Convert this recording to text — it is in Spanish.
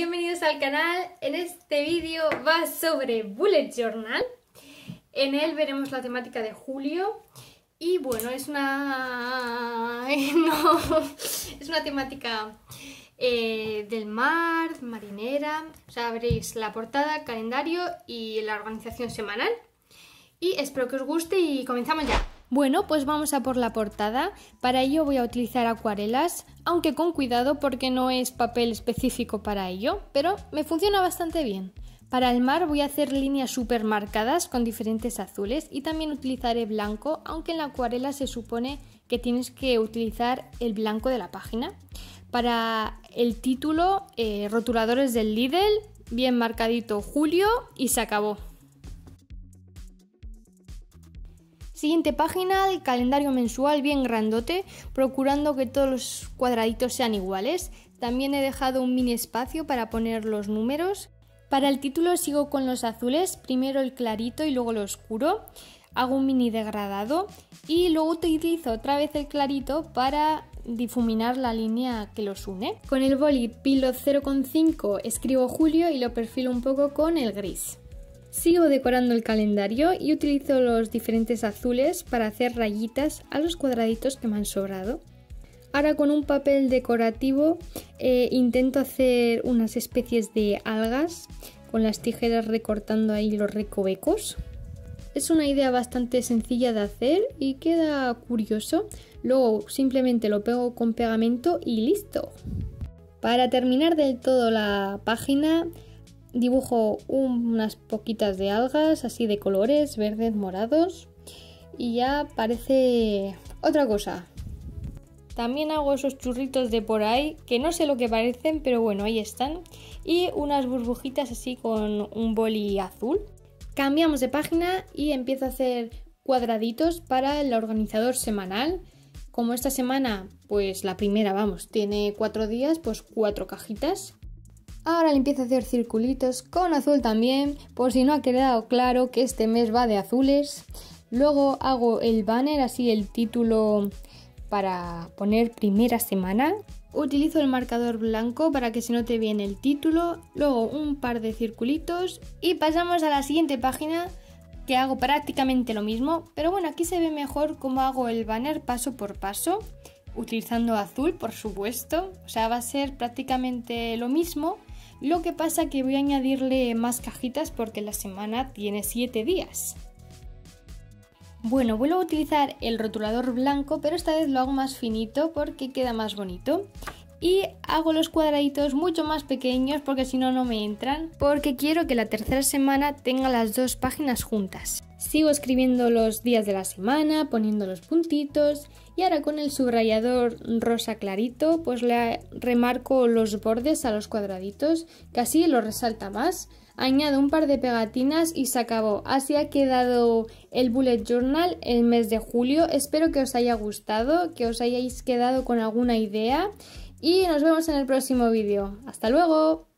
bienvenidos al canal. En este vídeo va sobre Bullet Journal. En él veremos la temática de julio. Y bueno, es una... es una temática eh, del mar, marinera. O sea, veréis la portada, calendario y la organización semanal. Y espero que os guste y comenzamos ya. Bueno, pues vamos a por la portada. Para ello voy a utilizar acuarelas, aunque con cuidado porque no es papel específico para ello, pero me funciona bastante bien. Para el mar voy a hacer líneas súper marcadas con diferentes azules y también utilizaré blanco, aunque en la acuarela se supone que tienes que utilizar el blanco de la página. Para el título, eh, rotuladores del Lidl, bien marcadito julio y se acabó. Siguiente página, el calendario mensual bien grandote, procurando que todos los cuadraditos sean iguales. También he dejado un mini espacio para poner los números. Para el título sigo con los azules, primero el clarito y luego lo oscuro. Hago un mini degradado y luego utilizo otra vez el clarito para difuminar la línea que los une. Con el boli Pilot 0.5 escribo julio y lo perfilo un poco con el gris. Sigo decorando el calendario y utilizo los diferentes azules para hacer rayitas a los cuadraditos que me han sobrado. Ahora con un papel decorativo eh, intento hacer unas especies de algas con las tijeras recortando ahí los recovecos. Es una idea bastante sencilla de hacer y queda curioso. Luego simplemente lo pego con pegamento y listo. Para terminar del todo la página dibujo unas poquitas de algas así de colores verdes, morados y ya parece otra cosa. También hago esos churritos de por ahí que no sé lo que parecen, pero bueno, ahí están. Y unas burbujitas así con un boli azul. Cambiamos de página y empiezo a hacer cuadraditos para el organizador semanal. Como esta semana, pues la primera, vamos, tiene cuatro días, pues cuatro cajitas. Ahora le empiezo a hacer circulitos con azul también, por si no ha quedado claro que este mes va de azules. Luego hago el banner, así el título para poner primera semana. Utilizo el marcador blanco para que se note bien el título, luego un par de circulitos y pasamos a la siguiente página que hago prácticamente lo mismo, pero bueno, aquí se ve mejor cómo hago el banner paso por paso, utilizando azul por supuesto, o sea, va a ser prácticamente lo mismo, lo que pasa que voy a añadirle más cajitas porque la semana tiene 7 días. Bueno, vuelvo a utilizar el rotulador blanco, pero esta vez lo hago más finito porque queda más bonito. Y hago los cuadraditos mucho más pequeños porque si no no me entran, porque quiero que la tercera semana tenga las dos páginas juntas. Sigo escribiendo los días de la semana, poniendo los puntitos y ahora con el subrayador rosa clarito pues le remarco los bordes a los cuadraditos que así lo resalta más. Añado un par de pegatinas y se acabó. Así ha quedado el Bullet Journal el mes de julio. Espero que os haya gustado, que os hayáis quedado con alguna idea y nos vemos en el próximo vídeo. ¡Hasta luego!